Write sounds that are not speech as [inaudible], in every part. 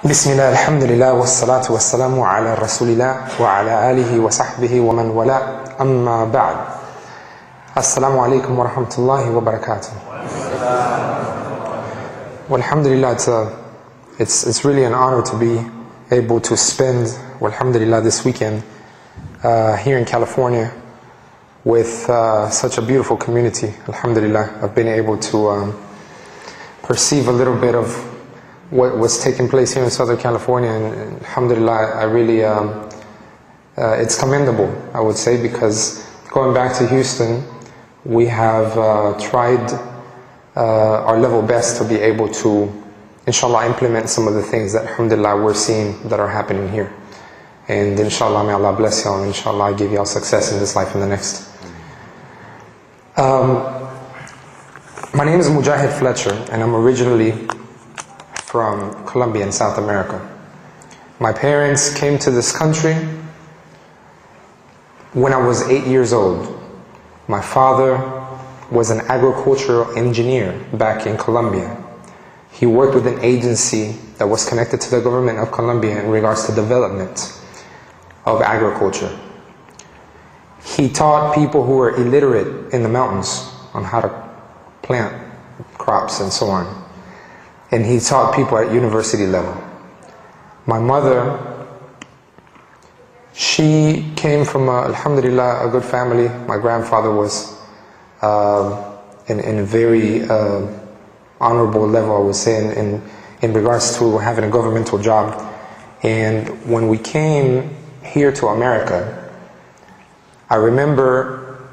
Bismillah, alhamdulillah, الحمد لله ala rasulillah wa ala الله wa آله wa ومن wala أما بعد السلام عليكم ورحمة wa rahmatullahi wa لله. Alhamdulillah, it's, a, it's, it's really an honor to be able to spend, alhamdulillah, this weekend uh, here in California with uh, such a beautiful community. Alhamdulillah, I've been able to um, perceive a little bit of what was taking place here in Southern California, and, and Alhamdulillah, I really, um, uh, it's commendable, I would say, because going back to Houston, we have uh, tried uh, our level best to be able to, inshallah, implement some of the things that, alhamdulillah, we're seeing that are happening here. And inshallah, may Allah bless y'all, and inshallah, give y'all success in this life and the next. Um, my name is Mujahid Fletcher, and I'm originally from Colombia in South America. My parents came to this country when I was eight years old. My father was an agricultural engineer back in Colombia. He worked with an agency that was connected to the government of Colombia in regards to development of agriculture. He taught people who were illiterate in the mountains on how to plant crops and so on. And he taught people at university level. My mother, she came from, a, alhamdulillah, a good family. My grandfather was uh, in, in a very uh, honorable level, I would say, in, in, in regards to having a governmental job. And when we came here to America, I remember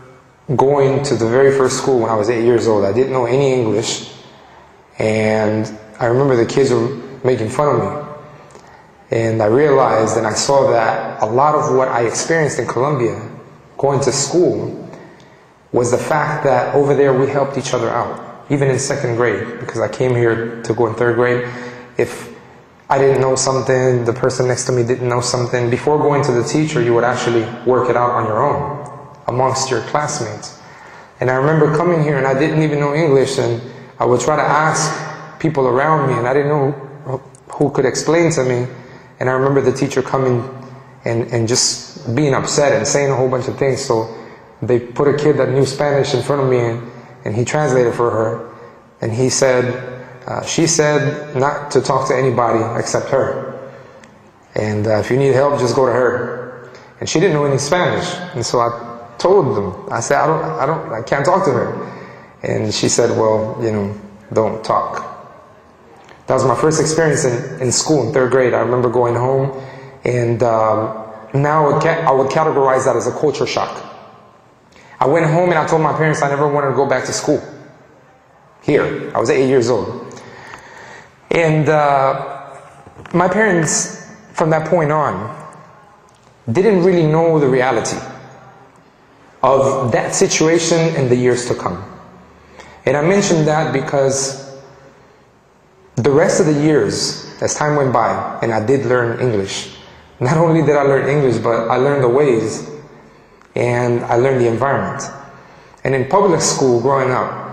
going to the very first school when I was eight years old. I didn't know any English, and I remember the kids were making fun of me. And I realized and I saw that a lot of what I experienced in Colombia, going to school, was the fact that over there we helped each other out, even in second grade, because I came here to go in third grade. If I didn't know something, the person next to me didn't know something, before going to the teacher, you would actually work it out on your own amongst your classmates. And I remember coming here and I didn't even know English, and I would try to ask people around me, and I didn't know who could explain to me. And I remember the teacher coming and, and just being upset and saying a whole bunch of things. So they put a kid that knew Spanish in front of me and, and he translated for her. And he said, uh, she said not to talk to anybody except her. And uh, if you need help, just go to her. And she didn't know any Spanish. And so I told them, I said, I don't, I don't, I can't talk to her. And she said, well, you know, don't talk. That was my first experience in, in school in third grade. I remember going home and um, now I would, categorize that as a culture shock. I went home and I told my parents I never wanted to go back to school. Here, I was eight years old. And uh, my parents, from that point on, didn't really know the reality of that situation in the years to come. And I mentioned that because the rest of the years, as time went by, and I did learn English, not only did I learn English, but I learned the ways and I learned the environment. And in public school growing up,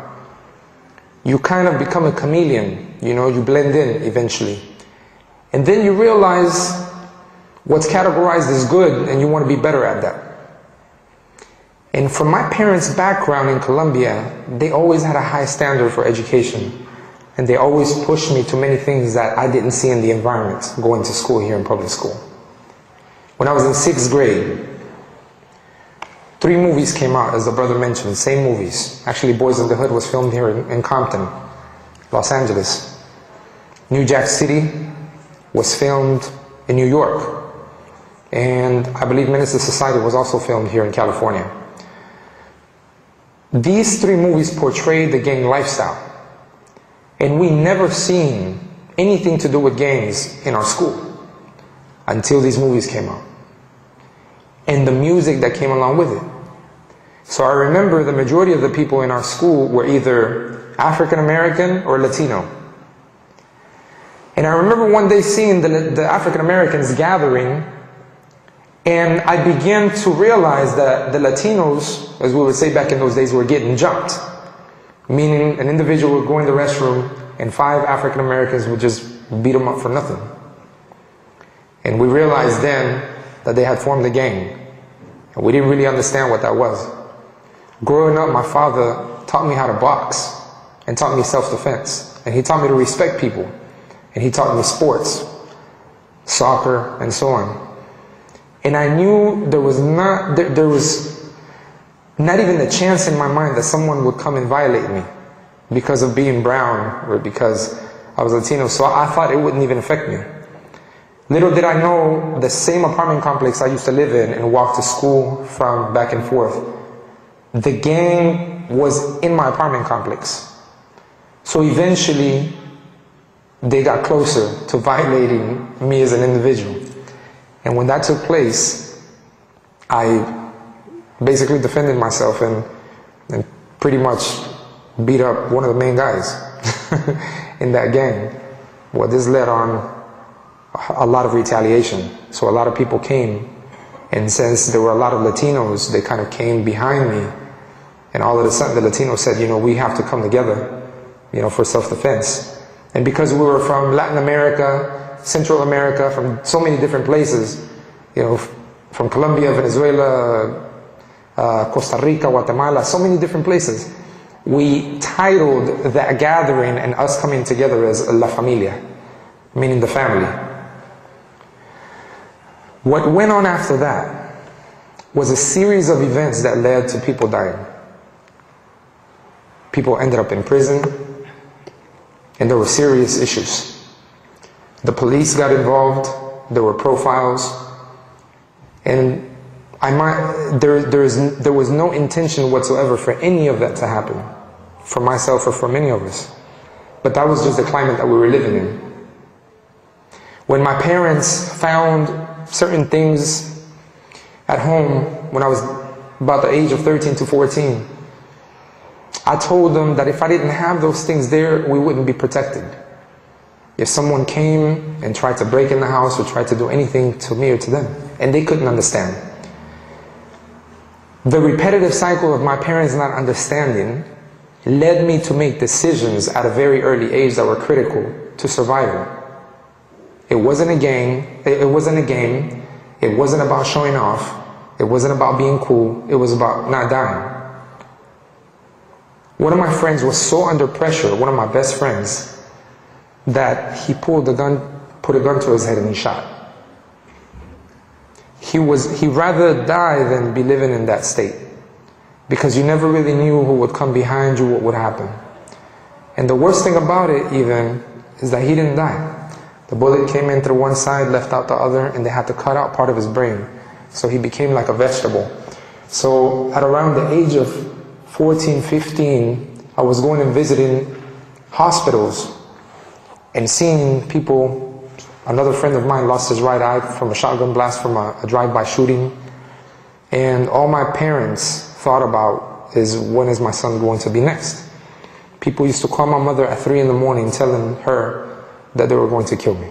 you kind of become a chameleon, you know, you blend in eventually. And then you realize what's categorized as good and you want to be better at that. And from my parents' background in Colombia, they always had a high standard for education. And they always pushed me to many things that I didn't see in the environment going to school here in public school. When I was in sixth grade, three movies came out, as the brother mentioned, same movies. Actually, Boyz n the Hood was filmed here in, in Compton, Los Angeles. New Jack City was filmed in New York. And I believe to Society was also filmed here in California. These three movies portrayed the gang lifestyle. And we never seen anything to do with gangs in our school until these movies came out. And the music that came along with it. So I remember the majority of the people in our school were either African American or Latino. And I remember one day seeing the, the African Americans gathering, and I began to realize that the Latinos, as we would say back in those days, were getting jumped. Meaning an individual would go in the restroom and five African Americans would just beat them up for nothing. And we realized then that they had formed a gang. And we didn't really understand what that was. Growing up, my father taught me how to box and taught me self-defense. And he taught me to respect people. And he taught me sports, soccer, and so on. And I knew there was not, there, there was not even a chance in my mind that someone would come and violate me because of being brown or because I was Latino. So I thought it wouldn't even affect me. Little did I know the same apartment complex I used to live in and walk to school from back and forth. The gang was in my apartment complex. So eventually, they got closer to violating me as an individual. And when that took place, I basically defended myself and, and pretty much beat up one of the main guys [laughs] in that gang. Well, this led on a lot of retaliation. So a lot of people came, and since there were a lot of Latinos, they kind of came behind me. And all of a sudden, the Latinos said, you know, we have to come together, you know, for self-defense. And because we were from Latin America, Central America, from so many different places, you know, from Colombia, Venezuela, uh, Costa Rica, Guatemala, so many different places, we titled that gathering and us coming together as La Familia, meaning the family. What went on after that was a series of events that led to people dying. People ended up in prison, and there were serious issues. The police got involved, there were profiles, and I might, there, there, is, there was no intention whatsoever for any of that to happen, for myself or for many of us. But that was just the climate that we were living in. When my parents found certain things at home when I was about the age of 13 to 14. I told them that if I didn't have those things there, we wouldn't be protected. If someone came and tried to break in the house or tried to do anything to me or to them, and they couldn't understand. The repetitive cycle of my parents not understanding led me to make decisions at a very early age that were critical to survival. It wasn't a game. It wasn't a game. It wasn't about showing off. It wasn't about being cool. It was about not dying. One of my friends was so under pressure, one of my best friends, that he pulled the gun, put a gun to his head and he shot. He was, he rather die than be living in that state. Because you never really knew who would come behind you, what would happen. And the worst thing about it even is that he didn't die. The bullet came in through one side, left out the other, and they had to cut out part of his brain. So he became like a vegetable. So at around the age of 14, 15, I was going and visiting hospitals and seeing people. Another friend of mine lost his right eye from a shotgun blast from a, a drive-by shooting. And all my parents thought about is when is my son going to be next? People used to call my mother at 3 in the morning telling her that they were going to kill me.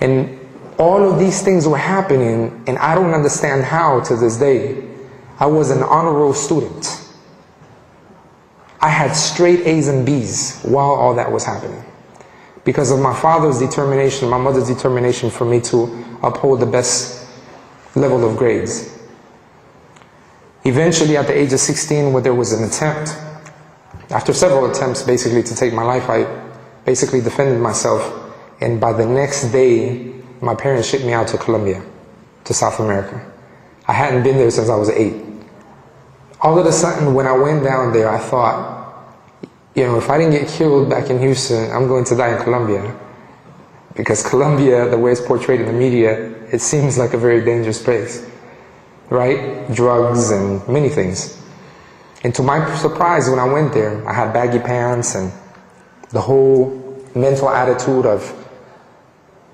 And all of these things were happening, and I don't understand how to this day. I was an honor roll student. I had straight A's and B's while all that was happening. Because of my father's determination, my mother's determination for me to uphold the best level of grades. Eventually, at the age of 16, where there was an attempt, after several attempts basically to take my life, I basically defended myself. And by the next day, my parents shipped me out to Colombia, to South America. I hadn't been there since I was eight. All of a sudden, when I went down there, I thought, you know, if I didn't get killed back in Houston, I'm going to die in Colombia. Because Colombia, the way it's portrayed in the media, it seems like a very dangerous place. Right? Drugs and many things. And to my surprise, when I went there, I had baggy pants and the whole mental attitude of,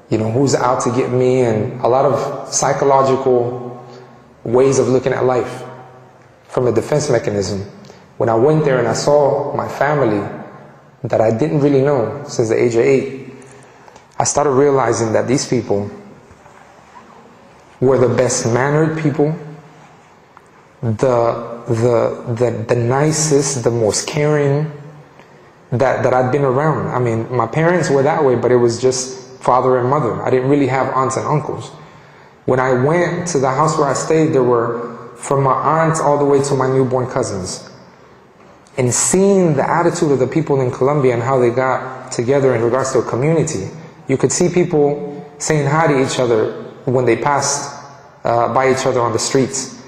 you know, who's out to get me and a lot of psychological ways of looking at life from a defense mechanism. When I went there and I saw my family that I didn't really know since the age of eight, I started realizing that these people were the best mannered people, the, the, the, the nicest, the most caring, that, that I'd been around. I mean, my parents were that way, but it was just father and mother. I didn't really have aunts and uncles. When I went to the house where I stayed, there were from my aunts all the way to my newborn cousins. And seeing the attitude of the people in Colombia and how they got together in regards to a community, you could see people saying hi to each other when they passed uh, by each other on the streets.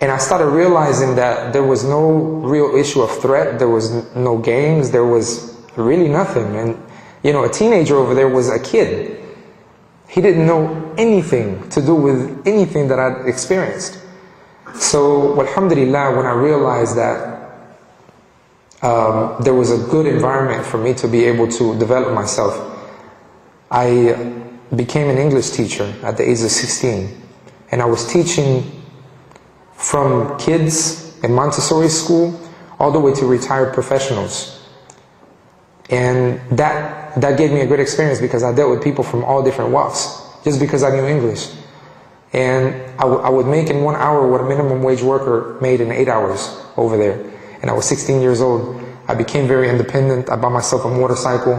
And I started realizing that there was no real issue of threat, there was no gangs, there was really nothing. And, you know, a teenager over there was a kid. He didn't know anything to do with anything that I'd experienced. So, alhamdulillah, when I realized that um, there was a good environment for me to be able to develop myself, I became an English teacher at the age of 16. And I was teaching from kids in Montessori school all the way to retired professionals. And that, that gave me a great experience because I dealt with people from all different walks just because I knew English. And I, I would make in one hour what a minimum wage worker made in eight hours over there. And I was 16 years old. I became very independent. I bought myself a motorcycle.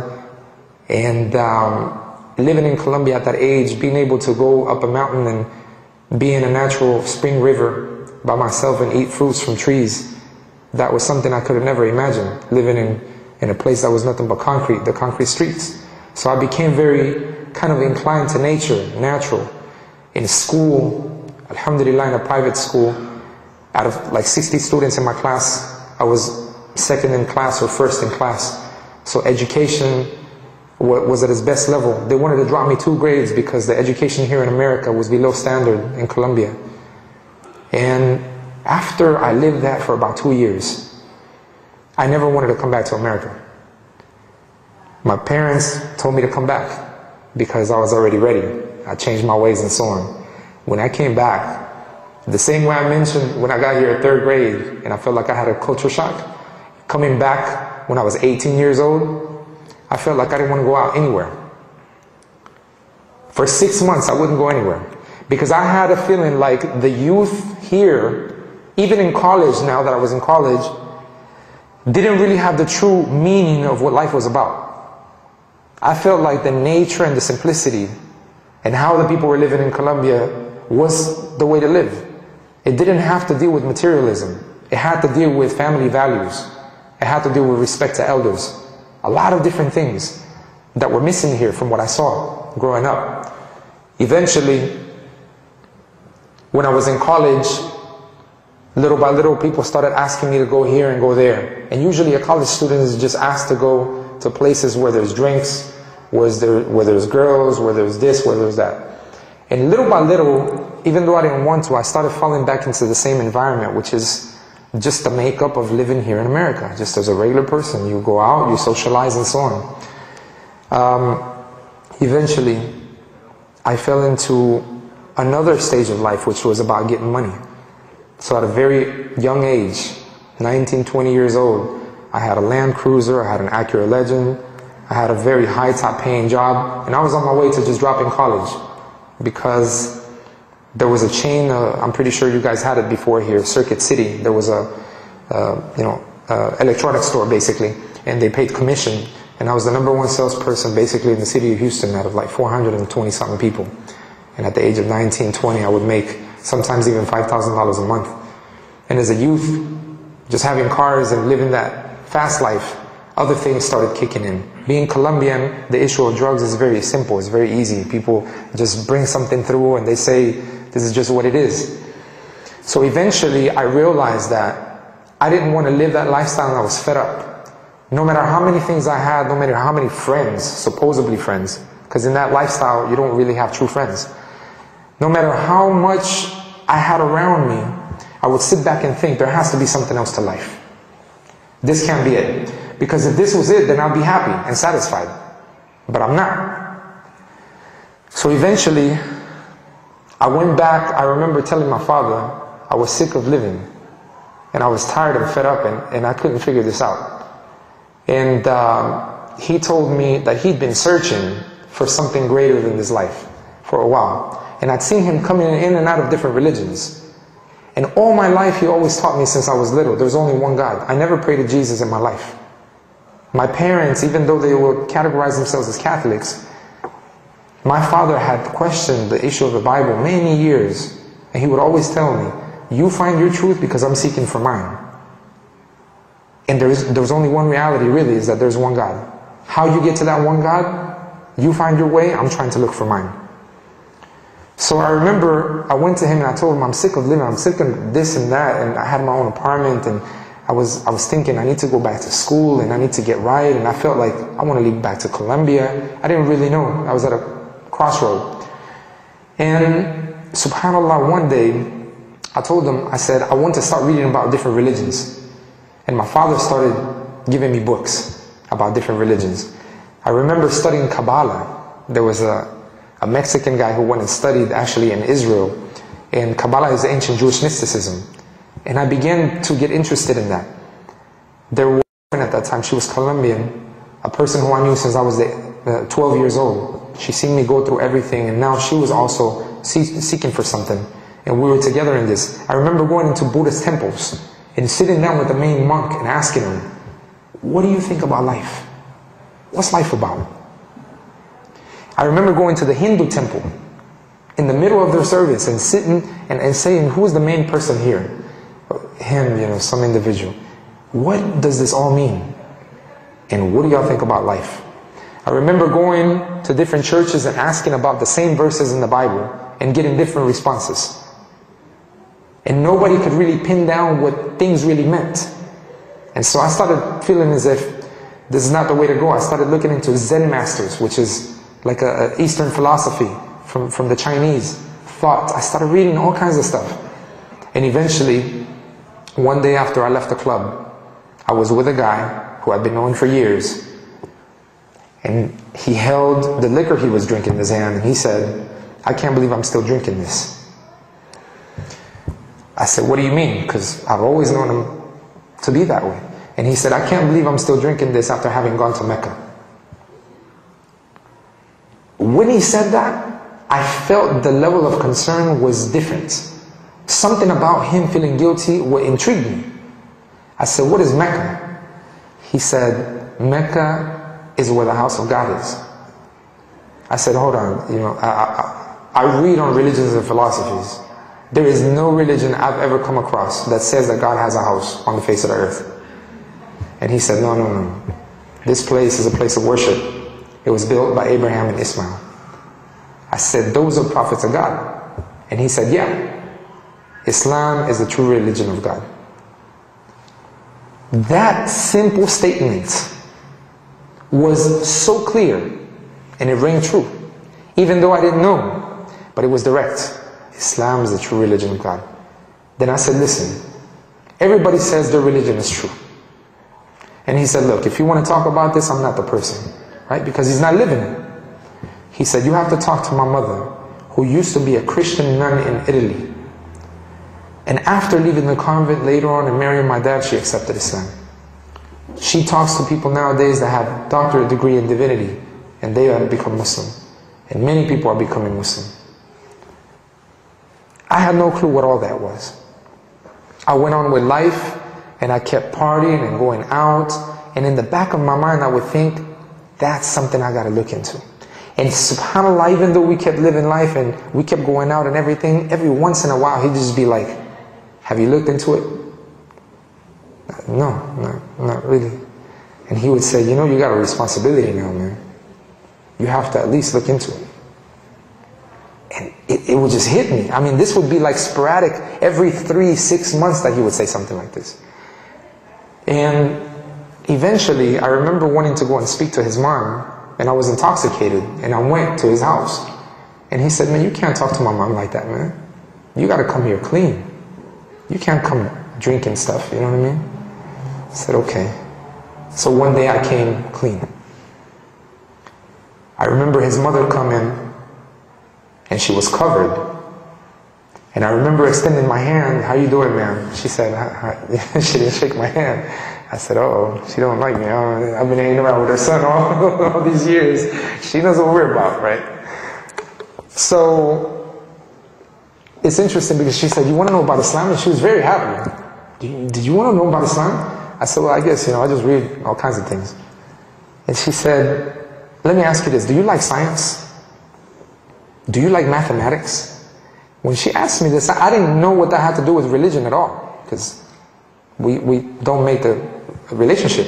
And um, living in Colombia at that age, being able to go up a mountain and be in a natural spring river by myself and eat fruits from trees, that was something I could have never imagined, living in, in a place that was nothing but concrete, the concrete streets. So I became very kind of inclined to nature, natural in school, alhamdulillah, in a private school, out of like 60 students in my class, I was second in class or first in class. So education was at its best level. They wanted to drop me two grades because the education here in America was below standard in Colombia. And after I lived that for about two years, I never wanted to come back to America. My parents told me to come back because I was already ready. I changed my ways and so on. When I came back, the same way I mentioned when I got here at third grade and I felt like I had a culture shock, coming back when I was 18 years old, I felt like I didn't want to go out anywhere. For six months, I wouldn't go anywhere because I had a feeling like the youth here, even in college now that I was in college, didn't really have the true meaning of what life was about. I felt like the nature and the simplicity and how the people were living in Colombia was the way to live. It didn't have to deal with materialism. It had to deal with family values. It had to deal with respect to elders. A lot of different things that were missing here from what I saw growing up. Eventually, when I was in college, little by little people started asking me to go here and go there. And usually a college student is just asked to go to places where there's drinks, where, there, where there's girls, where there's this, where there's that. And little by little, even though I didn't want to, I started falling back into the same environment, which is just the makeup of living here in America. Just as a regular person, you go out, you socialize, and so on. Um, eventually, I fell into another stage of life, which was about getting money. So at a very young age, 19, 20 years old, I had a Land Cruiser, I had an Acura Legend, I had a very high top paying job, and I was on my way to just dropping college because there was a chain, uh, I'm pretty sure you guys had it before here, Circuit City. There was a, uh, you know, uh, electronics store basically, and they paid commission. And I was the number one salesperson basically in the city of Houston out of like 420 something people. And at the age of 19, 20, I would make sometimes even $5,000 a month. And as a youth, just having cars and living that fast life, other things started kicking in. Being Colombian, the issue of drugs is very simple, it's very easy. People just bring something through and they say, this is just what it is. So eventually I realized that I didn't want to live that lifestyle and I was fed up. No matter how many things I had, no matter how many friends, supposedly friends, because in that lifestyle you don't really have true friends. No matter how much I had around me, I would sit back and think there has to be something else to life. This can't be it. Because if this was it, then I'd be happy and satisfied. But I'm not. So eventually, I went back. I remember telling my father I was sick of living. And I was tired and fed up, and, and I couldn't figure this out. And um, he told me that he'd been searching for something greater than this life for a while. And I'd seen him coming in and out of different religions. And all my life, he always taught me since I was little, there's only one God. I never prayed to Jesus in my life. My parents, even though they would categorize themselves as Catholics, My father had questioned the issue of the Bible many years, and he would always tell me, You find your truth because I'm seeking for mine. And there's, there's only one reality, really, is that there's one God. How you get to that one God, you find your way, I'm trying to look for mine. So I remember I went to him and I told him I'm sick of living, I'm sick of this and that, and I had my own apartment and I was I was thinking I need to go back to school and I need to get right and I felt like I want to leave back to Colombia. I didn't really know. I was at a crossroad. And subhanAllah one day I told them, I said, I want to start reading about different religions. And my father started giving me books about different religions. I remember studying Kabbalah. There was a, a Mexican guy who went and studied actually in Israel. And Kabbalah is ancient Jewish mysticism. And I began to get interested in that. There was at that time, she was Colombian, a person who I knew since I was uh, 12 years old. She seen me go through everything, and now she was also seeking for something. And we were together in this. I remember going into Buddhist temples and sitting down with the main monk and asking him, What do you think about life? What's life about? I remember going to the Hindu temple in the middle of their service and sitting and, and saying, Who's the main person here? Him, you know, some individual. What does this all mean? And what do y'all think about life? I remember going to different churches and asking about the same verses in the Bible and getting different responses. And nobody could really pin down what things really meant. And so I started feeling as if this is not the way to go. I started looking into Zen masters, which is like a, a Eastern philosophy from, from the Chinese thought. I started reading all kinds of stuff. And eventually, one day after I left the club, I was with a guy who I'd been knowing for years. And he held the liquor he was drinking in his hand and he said, I can't believe I'm still drinking this. I said, What do you mean? Because I've always known him to be that way. And he said, I can't believe I'm still drinking this after having gone to Mecca. When he said that, I felt the level of concern was different. Something about him feeling guilty intrigued me. I said, What is Mecca? He said, Mecca is where the house of God is. I said, Hold on, you know, I, I, I read on religions and philosophies. There is no religion I've ever come across that says that God has a house on the face of the earth. And he said, No, no, no. This place is a place of worship. It was built by Abraham and Ismail. I said, Those are prophets of God. And he said, Yeah. Islam is the true religion of God. That simple statement was so clear and it rang true. Even though I didn't know, but it was direct. Islam is the true religion of God. Then I said, Listen, everybody says their religion is true. And he said, Look, if you want to talk about this, I'm not the person, right? Because he's not living it. He said, You have to talk to my mother, who used to be a Christian nun in Italy. And after leaving the convent later on and marrying my dad, she accepted Islam. She talks to people nowadays that have doctorate degree in divinity, and they have become Muslim. And many people are becoming Muslim. I had no clue what all that was. I went on with life and I kept partying and going out. And in the back of my mind, I would think, that's something I got to look into. And subhanAllah, even though we kept living life and we kept going out and everything, every once in a while, he'd just be like, Have you looked into it? No, not, not really. And he would say, You know, you got a responsibility now, man. You have to at least look into it. And it, it would just hit me. I mean, this would be like sporadic every three, six months that he would say something like this. And eventually, I remember wanting to go and speak to his mom, and I was intoxicated, and I went to his house. And he said, Man, you can't talk to my mom like that, man. You gotta come here clean. You can't come drinking stuff, you know what I mean? I said, Okay. So one day I came clean. I remember his mother come in and she was covered. And I remember extending my hand. How you doing, ma'am? She said, [laughs] she didn't shake my hand. I said, oh, she don't like me. I've been hanging around with her son all, [laughs] all these years. She knows what we're about, right? So it's interesting because she said, you want to know about Islam? And she was very happy. Did you want to know about Islam? I said, well, I guess, you know, I just read all kinds of things. And she said, let me ask you this. Do you like science? Do you like mathematics? When she asked me this, I didn't know what that had to do with religion at all, because we, we don't make the relationship.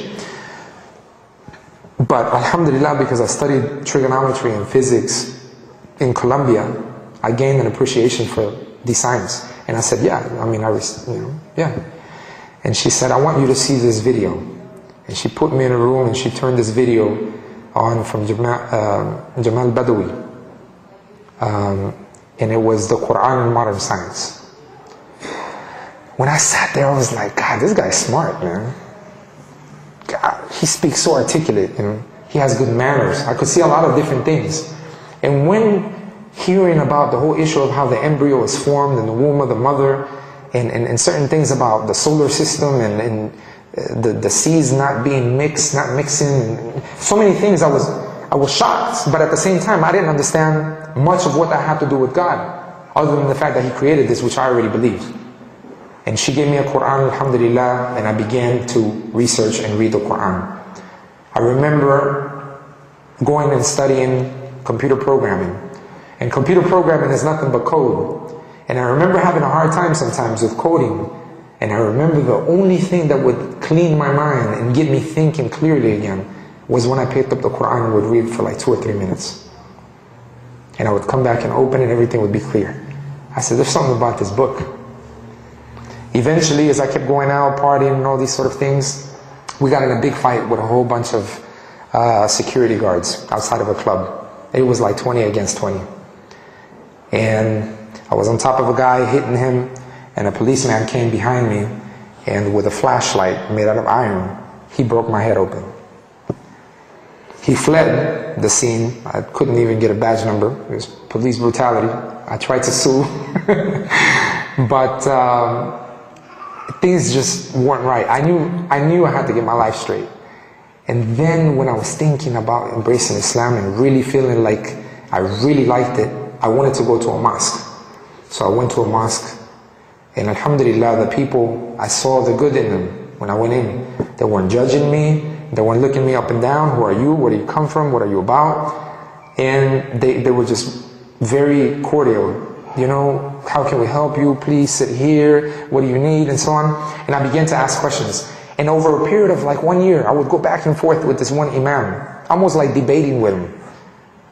But Alhamdulillah, because I studied trigonometry and physics in Colombia, I gained an appreciation for these science. And I said, yeah, I mean, I was, you know, yeah. And she said, I want you to see this video. And she put me in a room and she turned this video on from Jamal, uh, Jamal Badawi. Um, and it was the Quran and modern science. When I sat there, I was like, God, this guy's smart, man. God, he speaks so articulate and he has good manners. I could see a lot of different things. And when hearing about the whole issue of how the embryo is formed in the womb of the mother and, and, and certain things about the solar system and, and uh, the, the seas not being mixed, not mixing, so many things I was, I was shocked. But at the same time, I didn't understand much of what that had to do with God, other than the fact that He created this, which I already believed. And she gave me a Quran, alhamdulillah, and I began to research and read the Quran. I remember going and studying computer programming. And computer programming is nothing but code. And I remember having a hard time sometimes with coding. And I remember the only thing that would clean my mind and get me thinking clearly again was when I picked up the Quran and would read for like two or three minutes. And I would come back and open and everything would be clear. I said, there's something about this book. Eventually, as I kept going out, partying and all these sort of things, we got in a big fight with a whole bunch of uh, security guards outside of a club. It was like 20 against 20. And I was on top of a guy hitting him, and a policeman came behind me, and with a flashlight made out of iron, he broke my head open. He fled the scene. I couldn't even get a badge number. It was police brutality. I tried to sue, [laughs] but um, things just weren't right. I knew I knew I had to get my life straight. And then when I was thinking about embracing Islam and really feeling like I really liked it, I wanted to go to a mosque. So I went to a mosque and Alhamdulillah, the people, I saw the good in them when I went in. They weren't judging me. They weren't looking me up and down. Who are you? Where do you come from? What are you about? And they, they were just very cordial. You know, how can we help you? Please sit here. What do you need? And so on. And I began to ask questions. And over a period of like one year, I would go back and forth with this one imam, almost like debating with him.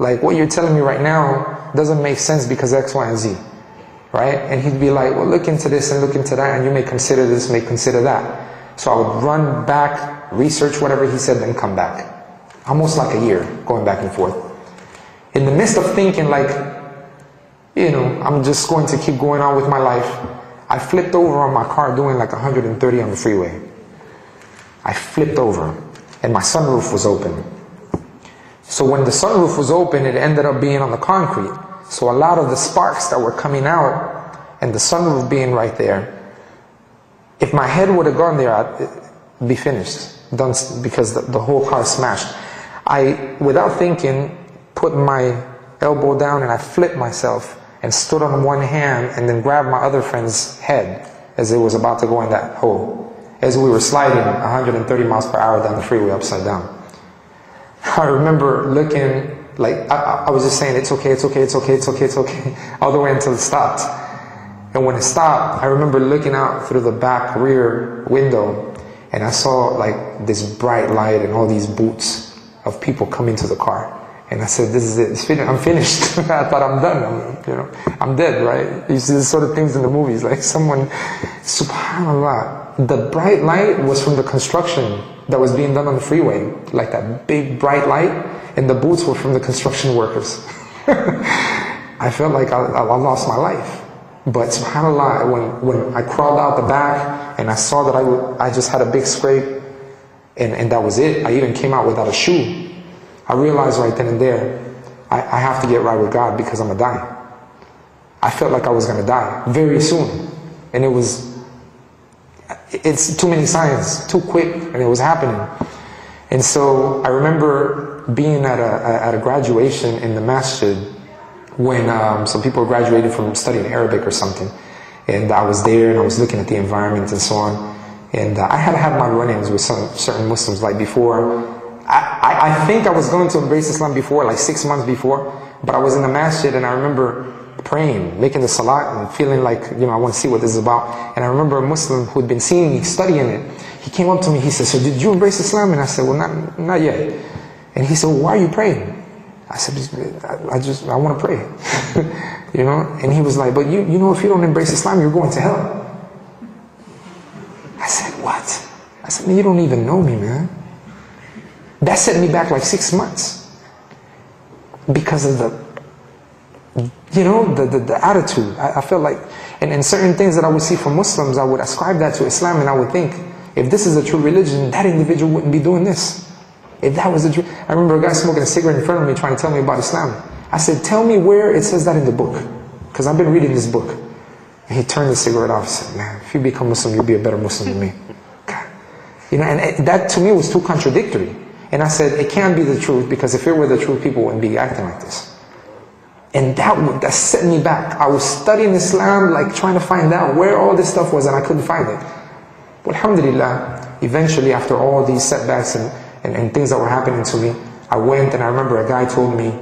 Like, what you're telling me right now doesn't make sense because X, Y, and Z. Right? And he'd be like, well, look into this and look into that, and you may consider this, may consider that. So I would run back, research whatever he said, then come back. Almost like a year, going back and forth. In the midst of thinking, like, you know, I'm just going to keep going on with my life, I flipped over on my car doing like 130 on the freeway. I flipped over, and my sunroof was open. So when the sunroof was open, it ended up being on the concrete. So a lot of the sparks that were coming out and the sunroof being right there, if my head would have gone there, I'd be finished. Done because the, the whole car smashed. I, without thinking, put my elbow down and I flipped myself and stood on one hand and then grabbed my other friend's head as it was about to go in that hole. As we were sliding 130 miles per hour down the freeway upside down. [laughs] I remember looking, like, I, I was just saying, it's okay, it's okay, it's okay, it's okay, it's okay, [laughs] all the way until it stopped. And when it stopped, I remember looking out through the back rear window and I saw like this bright light and all these boots of people coming to the car. And I said, this is it. I'm finished. [laughs] I thought I'm done, I'm, you know, I'm dead, right? You see this sort of things in the movies, [laughs] like someone, subhanAllah, the bright light was from the construction that was being done on the freeway, like that big bright light, and the boots were from the construction workers. [laughs] I felt like I, I, lost my life. But subhanAllah, when, when I crawled out the back and I saw that I, I just had a big scrape and, and that was it, I even came out without a shoe. I realized right then and there, I, I have to get right with God because I'm to die. I felt like I was going to die very soon. And it was it's too many signs, too quick, and it was happening. And so I remember being at a, at a graduation in the masjid when um, some people graduated from studying Arabic or something. And I was there and I was looking at the environment and so on. And uh, I had had my run-ins with some certain Muslims like before. I, I, I think I was going to embrace Islam before, like six months before, But I was in the masjid and I remember praying, making the salat and feeling like, you know, I want to see what this is about. And I remember a Muslim who had been seeing me studying it. He came up to me, he said, so did you embrace Islam? And I said, well, not, not yet. And he said, well, why are you praying? I said, I just, I want to pray. [laughs] you know? And he was like, but you, you know, if you don't embrace Islam, you're going to hell. I said, what? I said, man, you don't even know me, man. That set me back like six months. Because of the, you know, the, the, the attitude. I, I felt like, and, and certain things that I would see from Muslims, I would ascribe that to Islam and I would think, if this is a true religion, that individual wouldn't be doing this. If that was a true, I remember a guy smoking a cigarette in front of me trying to tell me about Islam. I said, tell me where it says that in the book. Because I've been reading this book. And he turned the cigarette off and said, man, if you become Muslim, you'll be a better Muslim than me. [laughs] God. You know, and that to me was too contradictory. And I said, it can't be the truth because if it were the truth, people wouldn't be acting like this. And that, that set me back. I was studying Islam, like trying to find out where all this stuff was and I couldn't find it. Alhamdulillah, eventually after all these setbacks and and, and things that were happening to me. I went and I remember a guy told me,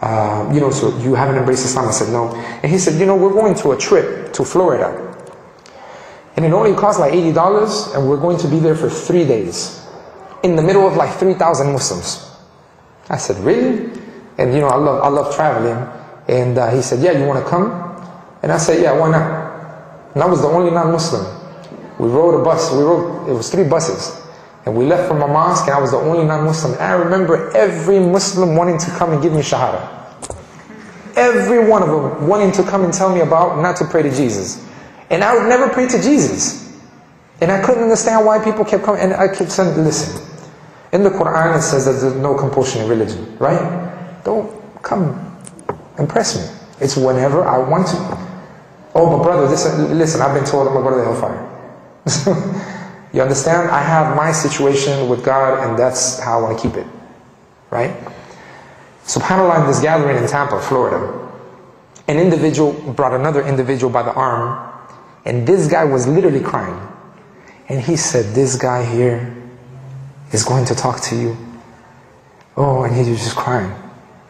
uh, you know, so you haven't embraced Islam? I said, no. And he said, you know, we're going to a trip to Florida. And it only costs like $80 and we're going to be there for three days. In the middle of like 3,000 Muslims. I said, really? And you know, I love, I love traveling. And uh, he said, yeah, you want to come? And I said, yeah, why not? And I was the only non-Muslim. We rode a bus. We rode, it was three buses. And we left from a mosque and I was the only non-Muslim. And I remember every Muslim wanting to come and give me shahada. Every one of them wanting to come and tell me about not to pray to Jesus. And I would never pray to Jesus. And I couldn't understand why people kept coming. And I kept saying, listen, in the Quran it says that there's no compulsion in religion, right? Don't come impress me. It's whenever I want to. Oh, but brother, listen, listen I've been told I'm going to go to the hellfire. [laughs] You understand? I have my situation with God and that's how I want to keep it. Right? SubhanAllah, in this gathering in Tampa, Florida, an individual brought another individual by the arm and this guy was literally crying. And he said, this guy here is going to talk to you. Oh, and he was just crying.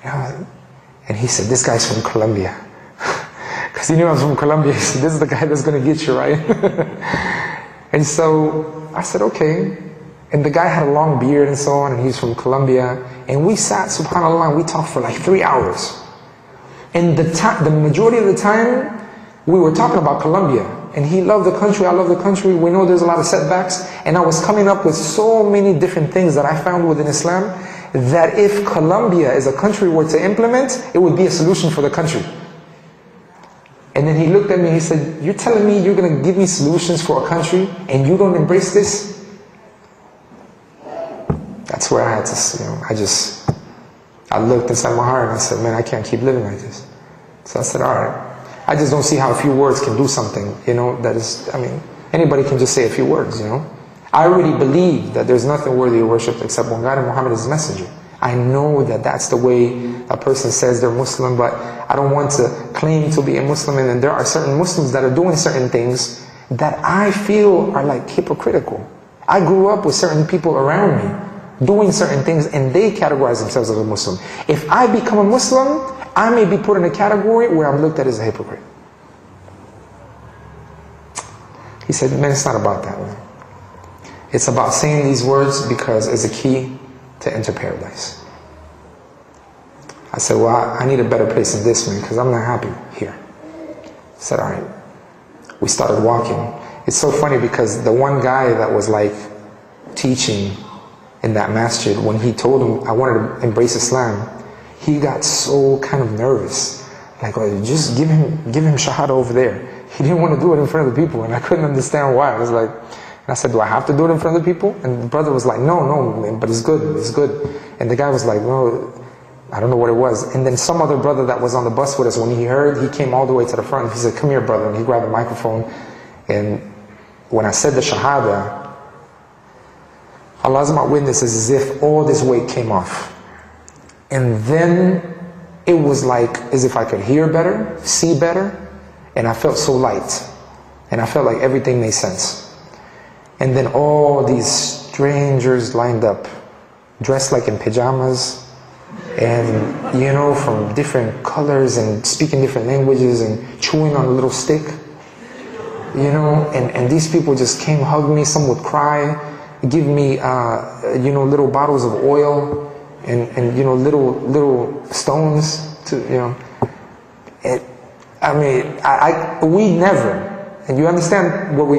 And he said, this guy's from Colombia. [laughs] Because he knew I was from Colombia. [laughs] He said, this is the guy that's going to get you, right? And so I said, okay. And the guy had a long beard and so on, and he's from Colombia. And we sat, subhanAllah, and we talked for like three hours. And the, time, the majority of the time, we were talking about Colombia. And he loved the country, I love the country. We know there's a lot of setbacks. And I was coming up with so many different things that I found within Islam that if Colombia as a country were to implement, it would be a solution for the country. And then he looked at me and he said, You're telling me you're going to give me solutions for a country and you don't embrace this? That's where I had to, you know, I just, I looked inside my heart and I said, Man, I can't keep living like this. So I said, All right. I just don't see how a few words can do something, you know, that is, I mean, anybody can just say a few words, you know. I already believe that there's nothing worthy of worship except one God and Muhammad is messenger. I know that that's the way a person says they're Muslim, but I don't want to claim to be a Muslim. And there are certain Muslims that are doing certain things that I feel are like hypocritical. I grew up with certain people around me doing certain things and they categorize themselves as a Muslim. If I become a Muslim, I may be put in a category where I'm looked at as a hypocrite. He said, man, it's not about that, man. It's about saying these words because it's a key to enter paradise. I said, well, I, I need a better place than this, man, because I'm not happy here. I said, all right. We started walking. It's so funny because the one guy that was like teaching in that masjid, when he told him I wanted to embrace Islam, he got so kind of nervous. Like, just give him, give him shahada over there. He didn't want to do it in front of the people, and I couldn't understand why. I was like, and I said, do I have to do it in front of the people? And the brother was like, no, no, but it's good, it's good. And the guy was like, no, I don't know what it was. And then some other brother that was on the bus with us, when he heard, he came all the way to the front. He said, come here, brother. And he grabbed the microphone. And when I said the Shahada, Allah is my witness is as if all this weight came off. And then it was like as if I could hear better, see better, and I felt so light. And I felt like everything made sense. And then all these strangers lined up, dressed like in pajamas, and you know, from different colors and speaking different languages and chewing on a little stick. You know, and, and these people just came, hug me, some would cry, give me, uh, you know, little bottles of oil and, and you know, little, little stones to, you know. It, I mean, I, I, we never, and you understand where we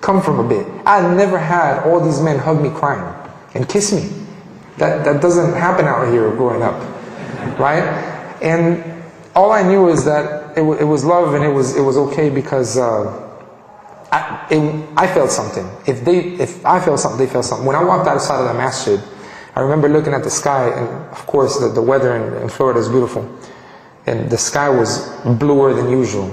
come from a bit. I never had all these men hug me crying and kiss me. That, that doesn't happen out here growing up, right? And all I knew is that it, it was love and it was, it was okay because uh, I, it, I felt something. If they, if I felt something, they felt something. When I walked outside of the masjid, I remember looking at the sky, and of course the, the weather in, in Florida is beautiful, and the sky was bluer than usual.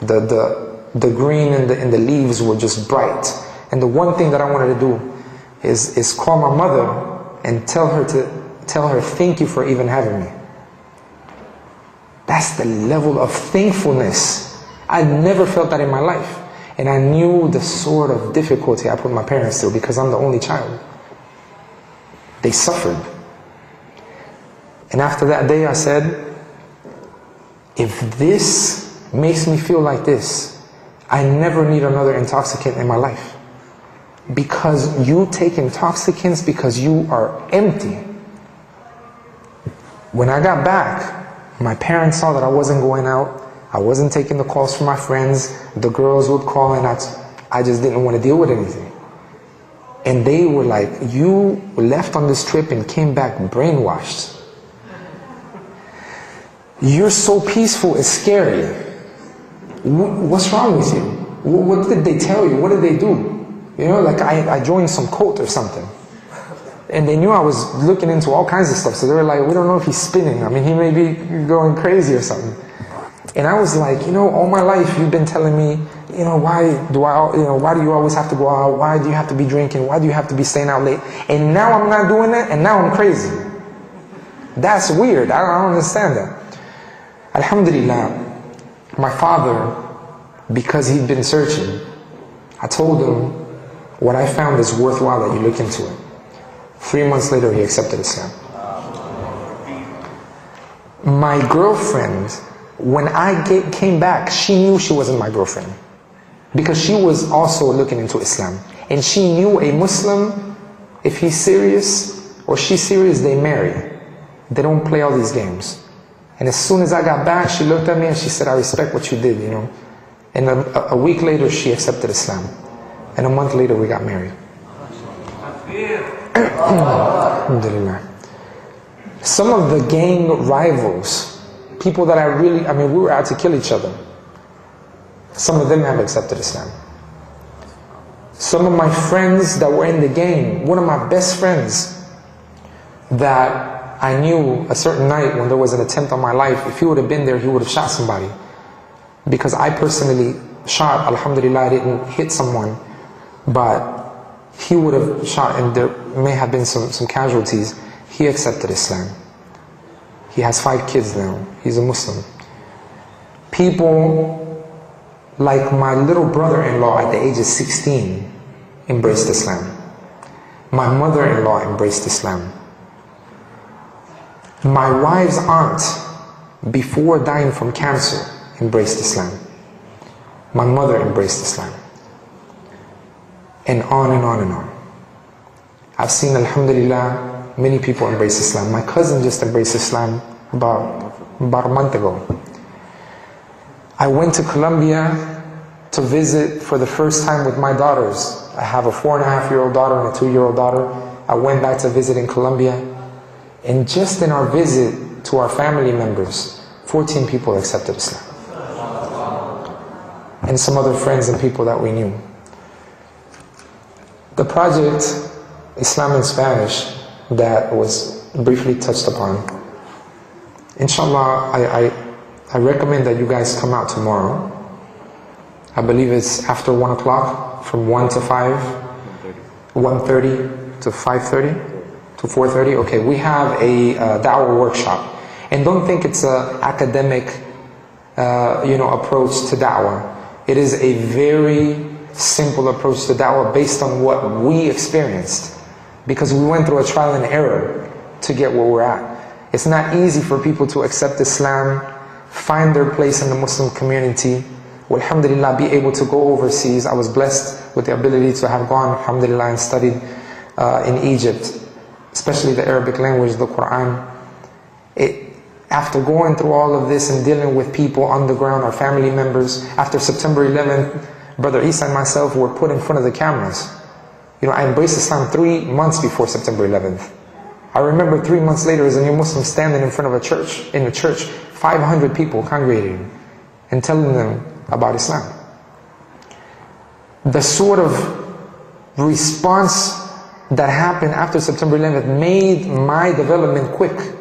The, the, the green and the, and the leaves were just bright. And the one thing that I wanted to do is, is call my mother and tell her to tell her thank you for even having me. That's the level of thankfulness. I never felt that in my life. And I knew the sort of difficulty I put my parents through because I'm the only child. They suffered. And after that day, I said, if this makes me feel like this, I never need another intoxicant in my life because you take intoxicants because you are empty. When I got back, my parents saw that I wasn't going out. I wasn't taking the calls from my friends. The girls would call and I, I just didn't want to deal with anything. And they were like, you left on this trip and came back brainwashed. You're so peaceful, it's scary. What's wrong with you? What did they tell you? What did they do? You know, like I, I joined some cult or something. And they knew I was looking into all kinds of stuff. So they were like, we don't know if he's spinning. I mean, he may be going crazy or something. And I was like, you know, all my life you've been telling me, you know, why do I, you know, why do you always have to go out? Why do you have to be drinking? Why do you have to be staying out late? And now I'm not doing that, and now I'm crazy. That's weird. I don't, I don't understand that. Alhamdulillah, my father, because he'd been searching, I told him, what I found is worthwhile that you look into it. Three months later, he accepted Islam. My girlfriend, when I get, came back, she knew she wasn't my girlfriend because she was also looking into Islam. And she knew a Muslim, if he's serious or she's serious, they marry. They don't play all these games. And as soon as I got back, she looked at me and she said, I respect what you did, you know. And a, a week later, she accepted Islam. And a month later, we got married. [clears throat] Alhamdulillah. Some of the gang rivals, people that I really, I mean, we were out to kill each other. Some of them have accepted Islam. Some of my friends that were in the gang, one of my best friends that I knew a certain night when there was an attempt on my life, if he would have been there, he would have shot somebody. Because I personally shot, alhamdulillah, I didn't hit someone but he would have shot and there may have been some, some casualties. He accepted Islam. He has five kids now. He's a Muslim. People like my little brother-in-law at the age of 16 embraced Islam. My mother-in-law embraced Islam. My wife's aunt, before dying from cancer, embraced Islam. My mother embraced Islam and on and on and on. I've seen, Alhamdulillah, many people embrace Islam. My cousin just embraced Islam about, about a month ago. I went to Colombia to visit for the first time with my daughters. I have a four and a half year old daughter and a two year old daughter. I went back to visit in Colombia. And just in our visit to our family members, 14 people accepted Islam. And some other friends and people that we knew. The project Islam in Spanish that was briefly touched upon. Inshallah, I, I, I recommend that you guys come out tomorrow. I believe it's after 1 o'clock, from 1 to 5, 1.30 to 5.30 to 4.30. Okay, we have a uh, da'wah workshop. And don't think it's an academic uh, you know, approach to da'wah. It is a very simple approach to da'wah based on what we experienced. Because we went through a trial and error to get where we're at. It's not easy for people to accept Islam, find their place in the Muslim community. Alhamdulillah, be able to go overseas. I was blessed with the ability to have gone, alhamdulillah, and studied uh, in Egypt, especially the Arabic language, the Quran. It, after going through all of this and dealing with people on the ground, our family members, after September 11th, Brother Isa and myself were put in front of the cameras. You know, I embraced Islam three months before September 11th. I remember three months later as a new Muslim standing in front of a church, in a church, 500 people congregating and telling them about Islam. The sort of response that happened after September 11th made my development quick.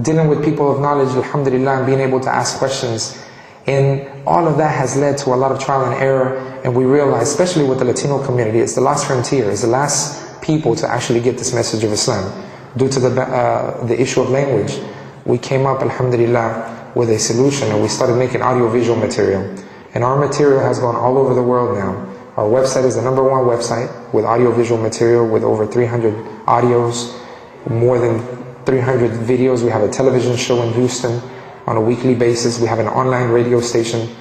Dealing with people of knowledge, alhamdulillah, and being able to ask questions. And all of that has led to a lot of trial and error. And we realize, especially with the Latino community, it's the last frontier, it's the last people to actually get this message of Islam. Due to the, uh, the issue of language, we came up, alhamdulillah, with a solution and we started making audio-visual material. And our material has gone all over the world now. Our website is the number one website with audio-visual material with over 300 audios, more than 300 videos. We have a television show in Houston on a weekly basis. We have an online radio station.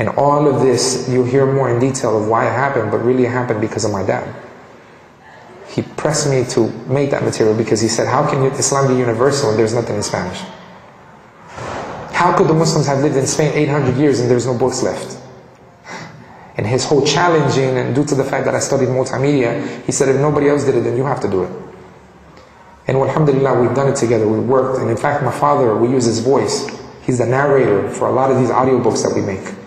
And all of this, you'll hear more in detail of why it happened, but really it happened because of my dad. He pressed me to make that material because he said, how can Islam be universal and there's nothing in Spanish? How could the Muslims have lived in Spain 800 years and there's no books left? And his whole challenging, and due to the fact that I studied multimedia, he said, if nobody else did it, then you have to do it. And alhamdulillah, we've done it together. We worked. And in fact, my father, we use his voice. He's the narrator for a lot of these audiobooks that we make.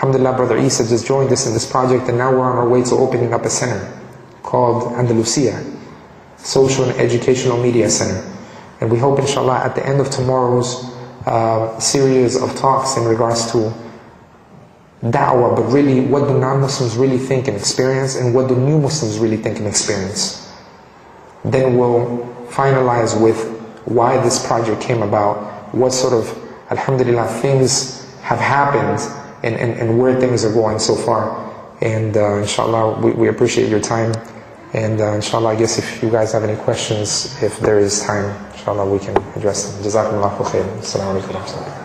Alhamdulillah, Brother Isa just joined us in this project, and now we're on our way to opening up a center called Andalusia, Social and Educational Media Center. And we hope, inshallah, at the end of tomorrow's uh, series of talks in regards to da'wah, but really what do non-Muslims really think and experience, and what do new Muslims really think and experience. Then we'll finalize with why this project came about, what sort of, alhamdulillah, things have happened, and, and, and where things are going so far. And uh, inshallah, we, we appreciate your time. And uh, inshallah, I guess if you guys have any questions, if there is time, inshallah, we can address them. Jazakumullahu khairan. Assalamu alaikum